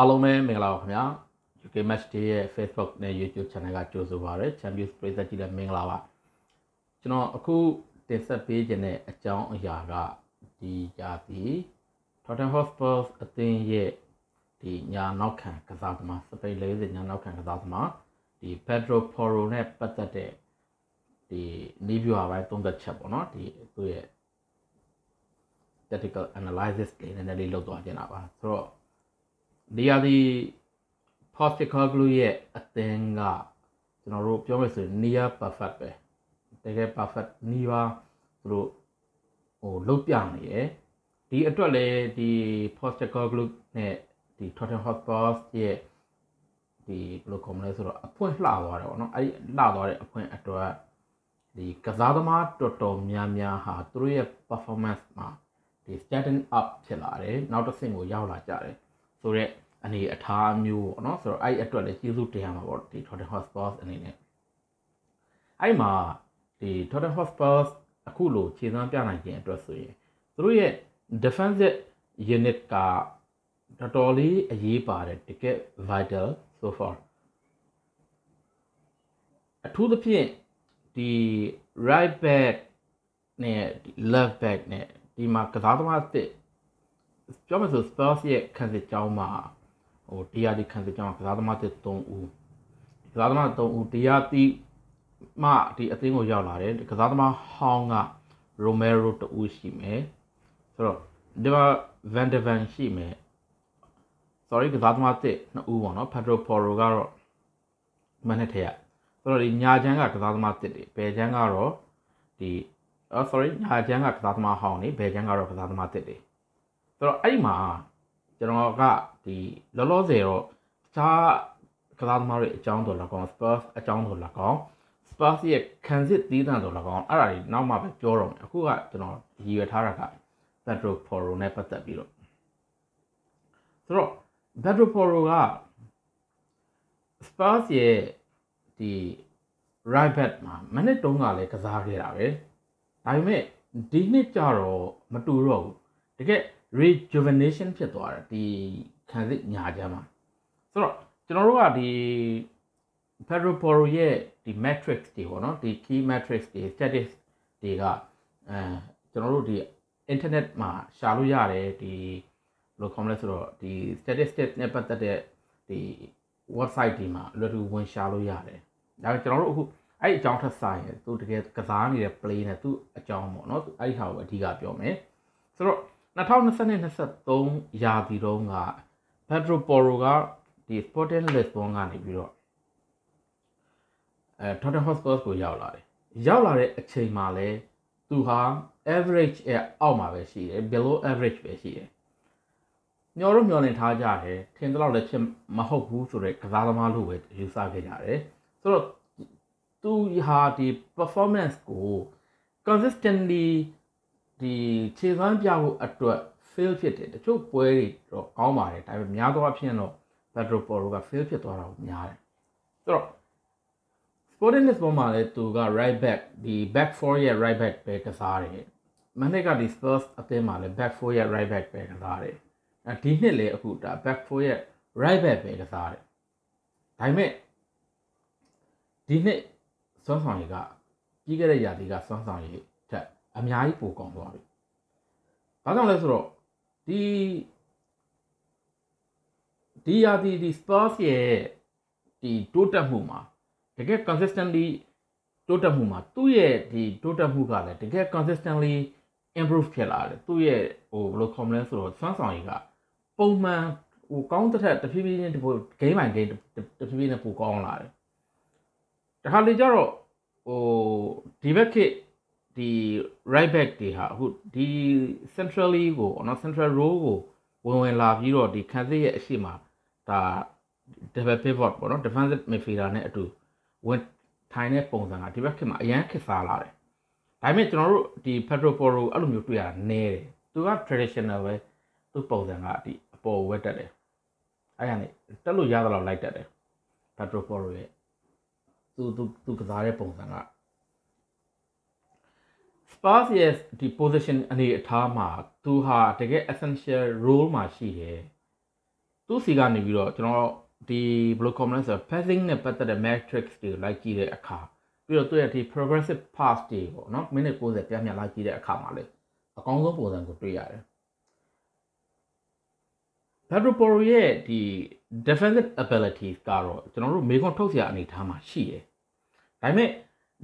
အားလုံးပဲမင်္ဂလာပါခင်ဗျာ UK Match Day ရဲ့ Facebook နဲ့ YouTube Channel ကကြိုဆိုပါရစေ Champions ပရိသတ်ကြီးလည်းမင်္ဂလာပါကျွန်တော်အခုတင်ဆက်ပေးခြင်းတဲ့အကြောင်းအရာကဒီကြာပြီ Tottenham Hotspur အသင်းရဲ့ဒီညာနောက်ခံကစားသမားစပိန်40ညာနောက်ခံကစားသမားဒီ Pedro Porro နဲ့ပတ်သက်တဲ့ဒီနီးဗျူဟာပိုင်းသုံးသက်ချက်ပေါ့နော်ဒီသူ့ရဲ့ tactical analysis လေးနည်းနည်းလေးလုပ်သွားကြတာပါဆိုတော့ ဒီဟာဒီ Postecoglou ရဲ့အသင်းကကျွန်တော်တို့ပြောမယ်ဆိုရင် near perfect ပဲတကယ် perfect နီးပါသူတို့ဟိုလုတ်ပြနေရယ်ဒီအတွက်လည်းဒီ Postecoglou နဲ့ဒီ Tottenham Hotspur ရဲ့ဒီဘယ်လိုခေါ်မလဲဆိုတော့အဖွင့်လှသွားတယ်ပေါ့နော်အဲ့ဒီလှသွားတဲ့အဖွင့်အတွက်ဒီကစားသမားတော်တော်များများဟာသူတို့ရဲ့ performance မှာဒီ standing up ဖြစ်လာတယ်နောက်တစ်ဆင့်ကိုရောက်လာကြတယ် ဆိုတော့အနေအထားမျိုးပေါ့နော်ဆိုတော့အဲ့အတွက်လည်းကျေးဇူးတင်ရမှာပေါ့ဒီ Tottenham Hotspur အနေနဲ့အဲ့မှာဒီ Tottenham Hotspur အခုလိုခြေစမ်းပြနိုင်ခြင်းအတွက်ဆိုရင်သူတို့ရဲ့ defensive unit ကတော်တော်လေးအရေးပါတယ်တကယ် vital so far အထူးသဖြင့်ဒီ right back နဲ့ left back နဲ့ဒီမှာကစားသမားတစ် ပြောမယ်ဆို Spurs ရဲ့ခံစစ်ကြောင်းမှာဟိုတရားဒီခံစစ်ကြောင်းကစားသမားတစ်3ဦးကစားသမား3ဦးတရားတိမှဒီအသင်းကိုရောက်လာတယ်ကစားသမားဟောင်းက Romero တူဦးရှိမယ်ဆိုတော့ဒီမှာ Van de Ven ရှိမယ် sorry ကစားသမားတစ်နှစ်ဦးပေါ့နော် Pedro Porro ကတော့မနေ့ထက်ရဆိုတော့ဒီညာချမ်းကကစားသမားတစ်တွေဘယ်ချမ်းကတော့ဒီအော် sorry ညာချမ်းကကစားသမားဟောင်းနေဘယ်ချမ်းကတော့ကစားသမားတစ်တွေ ဆိုတော့အဲ့မှာကျွန်တော်ကဒီလောလောဆယ်တော့တခြားကစားသမားတွေအကြောင်းတော့၎င်း Spurs အကြောင်းတော့၎င်း Spurs ရဲ့ခံစစ်သီးသန့်တော့၎င်းအဲ့ဒါတွေနောက်မှပဲပြောတော့မယ်အခုကကျွန်တော်ရည်ရွယ်ထားတာက Pedro Porro နဲ့ပတ်သက်ပြီးတော့ဆိုတော့ Pedro Porro က Spurs ရဲ့ဒီ right back မှာမနစ်တုံးကလည်းကစားခဲ့တာပဲဒါပေမဲ့ဒီနှစ်ကျတော့မတူတော့ဘူးတကယ် rejuvenation ဖြစ်သွားတယ်ဒီခံစစ်ညာချမ်းမှာဆိုတော့ကျွန်တော်တို့ကဒီ Pedro Porro ရဲ့ဒီ matrix တွေပေါ့နော်ဒီ key matrix တွေ statistics တွေကအဲကျွန်တော်တို့ဒီ internet မှာရှာလို့ရတယ်ဒီဘယ်လိုခေါ်မလဲဆိုတော့ဒီ statistics နဲ့ပတ်သက်တဲ့ဒီ website ဒီမှာလွယ်တူဝင်ရှာလို့ရတယ်ဒါပေမဲ့ကျွန်တော်တို့အခုအဲ့အကြောင်းထက်ဆိုင်ရင်သူတကယ်ကစားနေတဲ့ play နဲ့သူအကြောင်းပေါ့နော်အဲ့ဒီဟာကိုအဓိကပြောမယ်ဆိုတော့ 2022-23ရာသီတုန်းက Pedro Porro ကဒီ Sporting Lisbon ကနေပြီးတော့အဲ Tottenham Hotspur ကိုရောက်လာတယ်ရောက်လာတဲ့အချိန်မှာလဲသူဟာ average ရဲ့အောက်မှာပဲရှိတယ် below average ပဲရှိတယ်ညော်တို့မျောနေထားကြတယ်ထင်တော့လည်းဖြစ်မဟုတ်ဘူးဆိုတော့ကစားသမားလို့ပဲယူဆခဲ့ကြတယ်ဆိုတော့သူဟာဒီ performance ကို consistently ဒီခြေစွမ်းပြဖို့အတွက် fail ဖြစ်တယ်တချို့ပွဲတွေတော့ကောင်းပါတယ်ဒါပေမဲ့များသောအားဖြင့်တော့ Pedro Porro က fail ဖြစ်သွားတာကိုများတယ်ဆိုတော့ Sporting Lisbon မှာလည်းသူက right back ဒီ back four ရဲ့ right back ပဲကစားတယ်မနေ့ကဒီ Spurs အသင်းမှာလည်း back four ရဲ့ right back ပဲကစားတယ်အဲဒီနှစ်လည်းအခုဒါ back four ရဲ့ right back ပဲကစားတယ်ဒါပေမဲ့ဒီနှစ်စွမ်းဆောင်ရည်ကပြီးခဲ့တဲ့ရာသီကစွမ်းဆောင်ရည်ထက် အများကြီးပိုကောင်းသွားပြီ။ဘာကြောင့်လဲဆိုတော့ဒီဒီရာသီဒီ Spurs ရဲ့ဒီတိုးတက်မှုမှာတကယ် consistently တိုးတက်မှုမှာသူ့ရဲ့ဒီတိုးတက်မှုကလည်းတကယ် consistently improve ဖြစ်လာတယ်သူ့ရဲ့ဟိုဘယ်လို comment လဲဆိုတော့စွမ်းဆောင်ရည်ကပုံမှန်ဟိုကောင်းတဲ့တဖြည်းဖြည်းချင်းဒီ game by game တဖြည်းဖြည်းနဲ့ပိုကောင်းလာတယ်တခါလေကျတော့ဟိုဒီဘက်ခေတ် ဒီ right back တွေဟာအခုဒီ centrally ကိုနော် central row ကိုဝင်ဝင်လာပြီးတော့ဒီခံစစ်ရဲ့အရှိမဒါ double pivot ပေါ့နော် defensive midfielder နဲ့အတူဝင်ထိုင်တဲ့ပုံစံကဒီဘက်ခင်မှာအရန်ခက်စားလာတယ်ဒါပေမဲ့ကျွန်တော်တို့ဒီ Pedro Porro အဲ့လိုမျိုးတွေ့ရတာနည်းတယ်သူက traditional ပဲသူ့ပုံစံကဒီအပေါ်ဝက်တက်တယ်အဲ့ဒါနဲ့တက်လို့ရတော့လိုက်တက်တယ် Pedro Porro ရဲ့သူသူသူကစားတဲ့ပုံစံက Spurs ရဲ့ဒီ position အနေအထားမှာသူဟာတကယ် essential role မှာရှိတယ်။သူ့စီကနေပြီးတော့ကျွန်တော်ဒီဘယ်လို comment ဆို passing နဲ့ပတ်သက်တဲ့ matrix တွေကိုလိုက်ကြည့်တဲ့အခါပြီးတော့သူ့ရဲ့ဒီ progressive pass တွေပေါ့နော်မိနစ်60ပြန်ပြန်လိုက်ကြည့်တဲ့အခါမှာလေအကောင်းဆုံးပုံစံကိုတွေ့ရတယ် Pedro Porro ရဲ့ဒီ defensive abilities ကတော့ကျွန်တော်တို့မေခွန်ထုတ်စရာအနေထားမှာရှိတယ်ဒါပေမဲ့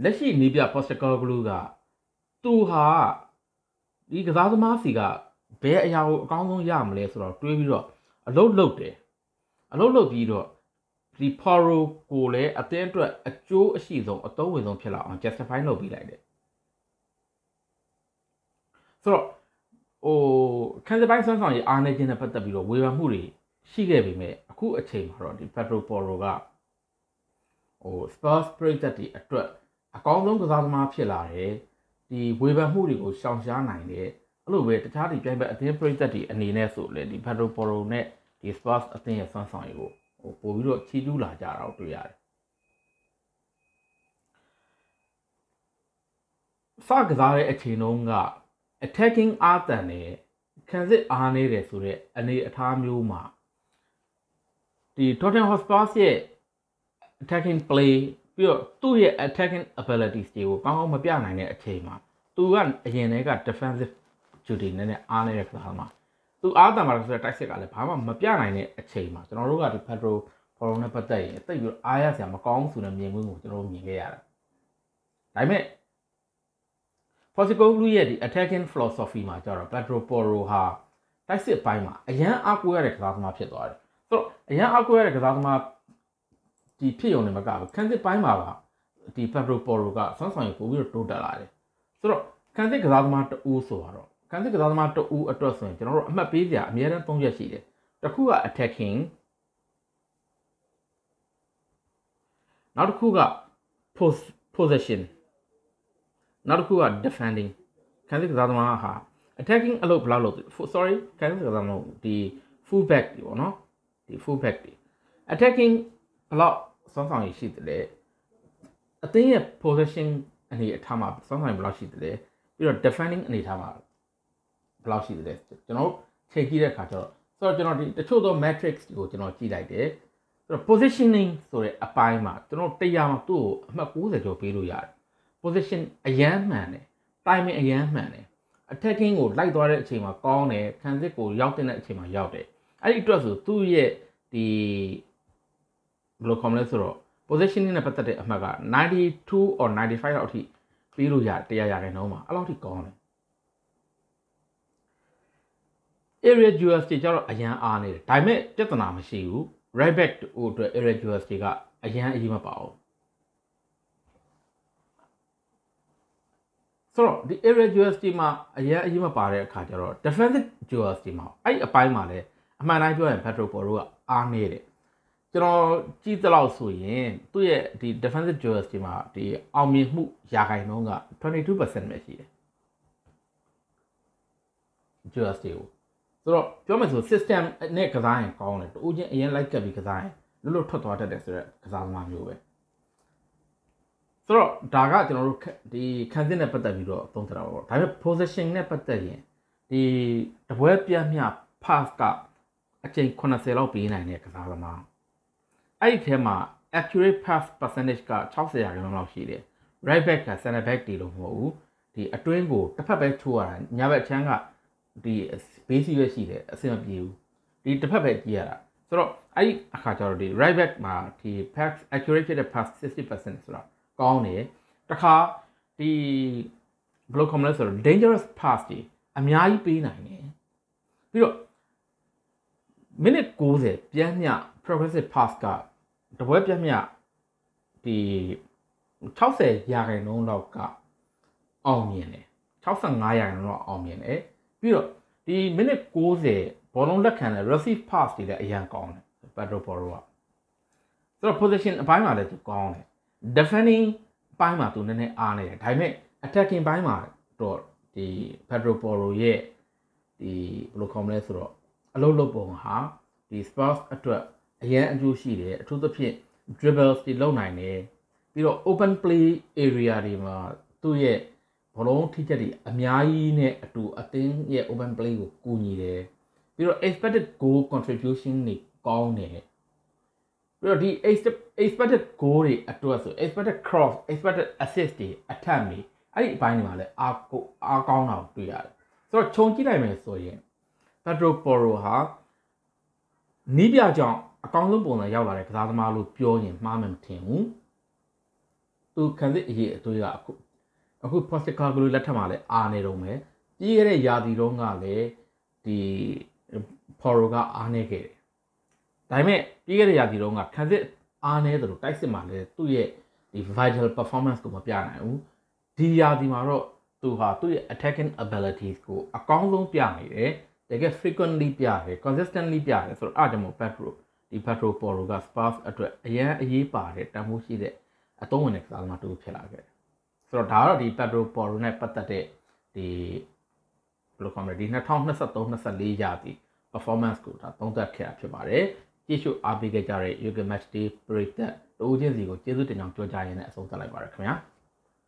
လက်ရှိနီးပြ Postecoglou က သူဟာဒီကစားသမားစီကဘယ်အရာကိုအကောင်းဆုံးရမလဲဆိုတော့တွေးပြီးတော့အလုတ်လုတ်တယ်အလုတ်လုတ်ပြီးတော့ဒီ Poro ကိုလည်းအတင်းအတွက်အကျိုးအရှိဆုံးအသုံးဝင်ဆုံးဖြစ်လာအောင် justify လုပ်ပြီးလိုက်တယ်ဆိုတော့ဟိုခံစပိုင်းဆွမ်းဆောင်ရေးအားနေခြင်းနဲ့ပတ်သက်ပြီးတော့ဝေဖန်မှုတွေရှိခဲ့ပေမဲ့အခုအချိန်မှာတော့ဒီ Pedro Poro ကဟို Spurs ပရိသတ်တွေအတွက်အကောင်းဆုံးကစားသမားဖြစ်လာတယ် ဒီဝေဖန်မှုတွေကိုရှောင်ရှားနိုင်တယ်အဲ့လိုပဲတခြားဒီပြိုင်ဘက်အသင်းပရိသတ်တွေအနေနဲ့ဆိုလေဒီ Pedro Poro နဲ့ဒီ Spurs အသင်းရဲ့ဆွမ်းဆောင်ရေးကိုဟိုပို့ပြီးတော့ချီးကျူးလာကြတာကိုတွေ့ရတယ်စကစားတဲ့အချိန်တုန်းက attacking အားတန်နဲ့ခံစစ်အားနေတယ်ဆိုတော့အနေအထားမျိုးမှာဒီ Tottenham Hotspur ရဲ့ attacking play ပြီးတော့သူ့ရဲ့ attacking abilities တွေကိုကောင်းကောင်းမပြနိုင်တဲ့အချိန်မှာသူကအရင်တည်းက defensive duty နဲ့နဲ့အားနေတဲ့ခါမှာသူအားတန်ပါလို့ဆိုတဲ့တိုက်စစ်ကလည်းဘာမှမပြနိုင်တဲ့အချိန်မှာကျွန်တော်တို့ကဒီ Pedro Porro နဲ့ပတ်သက်ရင်တိတ်ပြီးအားရစရာမကောင်းဆိုတဲ့မြင်ကွင်းကိုကျွန်တော်တို့မြင်ခဲ့ရတယ်ဒါပေမဲ့ Postecoglou ရဲ့ဒီ attacking philosophy မှာကျတော့ Pedro Porro ဟာတိုက်စစ်ပိုင်းမှာအရန်အားကိုးရတဲ့ကစားသမားဖြစ်သွားတယ်။ဆိုတော့အရန်အားကိုးရတဲ့ကစားသမား ဒီဖြစ်ုံနဲ့မကဘူးခန်းစစ်ပိုင်းမှာပါဒီ Pedro Porro ကဆွမ်းဆောင်ရပို့ပြီးတော့တိုးတက်လာတယ်။ဆိုတော့ခန်းစစ်ကစားသမားတအူးဆိုတော့ခန်းစစ်ကစားသမားတအူးအတွက်ဆိုရင်ကျွန်တော်တို့အမှတ်ပေးစရာအများအားသုံးချက်ရှိတယ်။တစ်ခုက attacking နောက်တစ်ခုက possession နောက်တစ်ခုက defending ခံစစ်ကစားသမားဟာ attacking အလုပ်ဘယ်လောက်လုပ် sorry ခံစစ်ကစားသမားဒီ full back ဒီပေါ့နော်ဒီ full back ဒီ attacking ဘယ်လောက်စောင်းဆောင်ရရှိတယ်လဲအသင်းရဲ့ possession အနေအထားမှာစောင်းဆောင်ရဘယ်လောက်ရှိတယ်လဲပြီးတော့ defending အနေအထားမှာဘယ်လောက်ရှိတယ်လဲကျွန်တော်ချိန်ကြည့်တဲ့အခါကျတော့ဆိုတော့ကျွန်တော်ဒီတချို့သော matrix ကိုကျွန်တော်ကြည့်လိုက်တယ်ဆိုတော့ positioning ဆိုတဲ့အပိုင်းမှာကျွန်တော်တရားမှာသူ့ကိုအမှတ်60ကျော်ပေးလို့ရတယ် position အရန်မှန်တယ် timing အရန်မှန်တယ် attacking ကိုလိုက်သွားတဲ့အချိန်မှာကောင်းတယ်ခံစစ်ကိုရောက်တဲ့အချိန်မှာရောက်တယ်အဲ့ဒီအတွက်ဆိုသူ့ရဲ့ဒီ ဘယ်လိုခေါ်မလဲဆိုတော့ positioning နဲ့ပတ်သက်တဲ့အမှတ်က92 or 95လောက်အထိပြီးလို့ရတရားရခိုင်နှုန်းမှာအဲ့လောက်ထိကောင်းတယ် area USD ကျတော့အရန်အားနေတယ်ဒါပေမဲ့ပြဿနာမရှိဘူး right back ဟိုအတွက် area USD ကအရန်အရေးမပါဘူးဆိုတော့ဒီ area USD မှာအရင်အရင်မပါတဲ့အခါကျတော့ defensive USD မှာအဲ့အပိုင်းမှာလည်းအမှန်တိုင်းပြောရင် Petro Porro ကအားနေတယ် ကျွန်တော်ကြည့်သလောက်ဆိုရင်သူ့ရဲ့ဒီ defensive USD မှာဒီအောင်မြင်မှုရာခိုင်နှုန်းက22%ပဲရှိတယ် USD ကိုဆိုတော့ပြောမယ်ဆို system နဲ့ကစားရင်ကောင်းတယ်တူချင်းအရင်လိုက်ကပ်ပြီးကစားရင်လွတ်လွတ်ထွက်သွားတတ်တယ်ဆိုတော့ကစားသမားမျိုးပဲဆိုတော့ဒါကကျွန်တော်တို့ဒီခံစစ်နဲ့ပတ်သက်ပြီးတော့သုံးသတာပေါ့ဒါပေမဲ့ position နဲ့ပတ်သက်ရင်ဒီတပွဲပြတ်မြ pass ကအချိန်80လောက်ပေးနိုင်တဲ့ကစားသမား အဲ့ဒီထဲမှာ accurate pass percentage က60ရာခိုင်နှုန်းလောက်ရှိတယ် right back က center back တီလို့မဟုတ်ဘူးဒီအတွင်းကိုတစ်ဖက်ပဲထိုးရတာညာဘက်ချမ်းကဒီ base ပဲရှိတယ်အဆင်မပြေဘူးဒီတစ်ဖက်ပဲကြည့်ရတာဆိုတော့အဲ့ဒီအခါကျတော့ဒီ right back မှာဒီ pass accurate ဖြစ်တဲ့ pass 60%ဆိုတာကောင်းတယ်တခါဒီဘယ်လိုခေါ်မလဲဆိုတော့ dangerous pass တွေအများကြီးပေးနိုင်တယ်ပြီးတော့ minute 90ပြန်မြ progressive pass ကတပွဲပြန်မြဒီ60ရာခိုင်နှုန်းလောက်ကအောင်မြင်တယ်65ရာခိုင်နှုန်းလောက်အောင်မြင်တယ်ပြီးတော့ဒီ minute 90ဘောလုံးလက်ခံတဲ့ receive pass တွေလည်းအရင်ကောင်းတယ် Pedro Porro ကဆိုတော့ position အပိုင်းမှာလည်းသူကောင်းတယ် defending ပိုင်းမှာသူနည်းနည်းအားနေတယ်ဒါပေမဲ့ attacking ပိုင်းမှာတော့ဒီ Pedro Porro ရဲ့ဒီဘယ်လိုခေါ်မလဲဆိုတော့အလုပ်လုပ်ပုံဟာဒီ Spurs အတွက် အရန်အကျိုးရှိတယ်အထူးသဖြင့် dribbles တွေလုပ်နိုင်တယ်ပြီးတော့ open play area တွေမှာသူ့ရဲ့ဘလုံးထိချက်တွေအများကြီးနဲ့အတူအသင်းရဲ့ open play ကိုကူညီတယ်ပြီးတော့ expected goal contribution တွေကောင်းတယ်ပြီးတော့ဒီ expected goal တွေအတွက်ဆို expected cross expected assist တွေအထက်တွေအဲ့ဒီအပိုင်းတွေမှာလည်းအားကိုအားကောင်းတာကိုတွေ့ရတယ်ဆိုတော့ခြုံကြည့်လိုက်မယ်ဆိုရင် Pedro Porro ဟာနီးပြကြောင့် အကောင်းဆုံးပုံစံရောက်လာတဲ့ကစားသမားလို့ပြောရင်မှားမှမထင်ဘူးသူခံစစ်အရေးအတွေ့ကအခုအခု Postecoglou ကလေးလက်ထက်မှာလည်းအားနေတော့မယ်ပြီးခဲ့တဲ့ရာသီတုန်းကလည်းဒီ Porro ကအားနေခဲ့တယ်ဒါပေမဲ့ပြီးခဲ့တဲ့ရာသီတုန်းကခံစစ်အားနေတယ်လို့တိုက်စစ်မှာလည်းသူ့ရဲ့ဒီ vital performance ကိုမပြနိုင်ဘူးဒီရာသီမှာတော့သူဟာသူ့ရဲ့ attacking abilities ကိုအကောင်းဆုံးပြနေတယ်တကယ် frequently ပြတယ် consistently ပြတယ်ဆိုတော့အားကြောင့်မို့ Pedro ဒီ Pedro Porro က Spurs အတွက်အရန်အရေးပါတဲ့တန်ဖိုးရှိတဲ့အသုံးဝင်တဲ့ကစားသမားတူဖြစ်လာခဲ့တယ်ဆိုတော့ဒါကတော့ဒီ Pedro Porro နဲ့ပတ်သက်တဲ့ဒီဘယ်လိုခေါ်မလဲဒီ2023 24ရာသီ performance ကိုဒါသုံးသပ်ခဲ့တာဖြစ်ပါတယ်ကြည့်ရှုအားပေးခဲ့ကြတဲ့ Yoga Match Day ပရိသတ်တို့ချင်းစီကိုကျေးဇူးတင်ကြောင်းပြောကြားရင်းနဲ့အဆုံးသတ်လိုက်ပါရခင်ဗျာ။